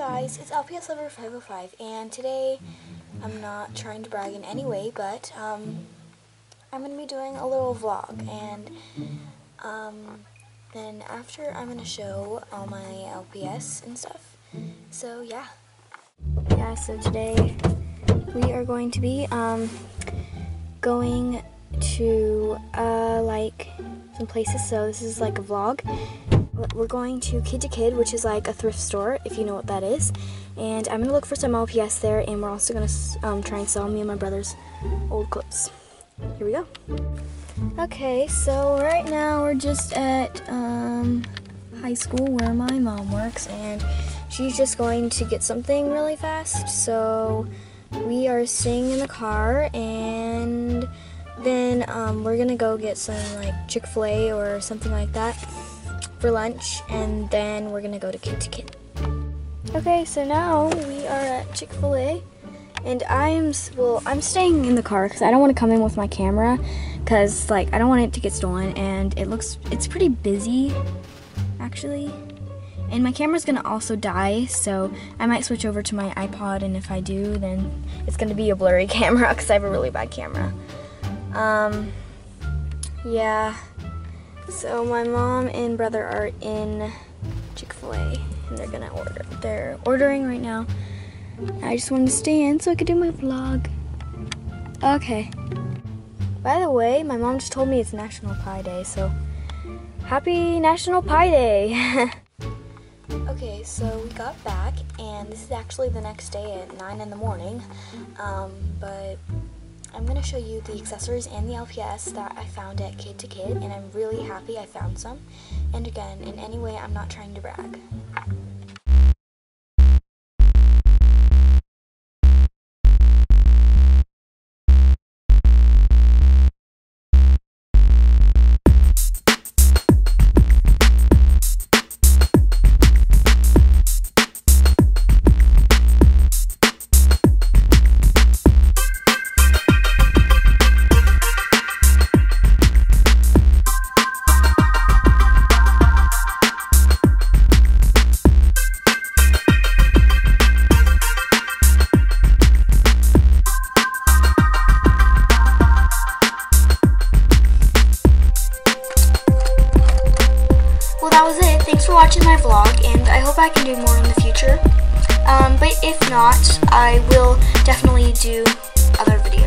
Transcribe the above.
guys, it's LPS Lover 505 and today I'm not trying to brag in any way but um, I'm going to be doing a little vlog and um, then after I'm going to show all my LPS and stuff. So yeah. Yeah, so today we are going to be um, going to uh, like some places. So this is like a vlog we're going to Kid to Kid, which is like a thrift store, if you know what that is. And I'm gonna look for some LPS there, and we're also gonna um, try and sell me and my brother's old clothes. Here we go. Okay, so right now we're just at um, high school where my mom works, and she's just going to get something really fast. So we are staying in the car, and then um, we're gonna go get some like Chick Fil A or something like that for lunch, and then we're gonna go to Kid to. Okay, so now we are at Chick-fil-A, and I'm, well, I'm staying in the car because I don't want to come in with my camera because, like, I don't want it to get stolen, and it looks, it's pretty busy, actually. And my camera's gonna also die, so I might switch over to my iPod, and if I do, then it's gonna be a blurry camera because I have a really bad camera. Um, yeah. So my mom and brother are in Chick-fil-A and they're gonna order. They're ordering right now. I just wanted to stay in so I could do my vlog. Okay. By the way, my mom just told me it's National Pie Day, so happy National Pie Day. okay, so we got back and this is actually the next day at 9 in the morning. Um, but I'm going to show you the accessories and the LPS that I found at Kid to Kid, and I'm really happy I found some. And again, in any way, I'm not trying to brag. Thanks for watching my vlog, and I hope I can do more in the future. Um, but if not, I will definitely do other videos.